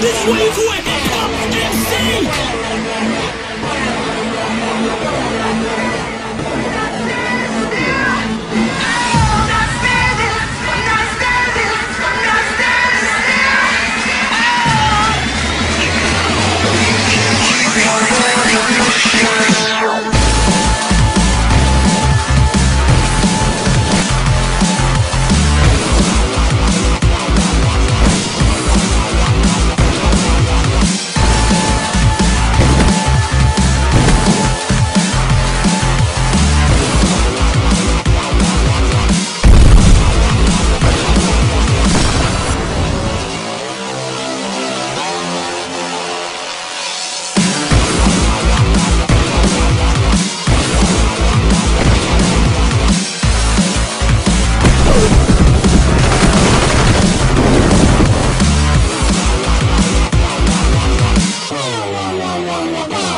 This way quick!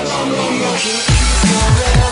on, on, keep on,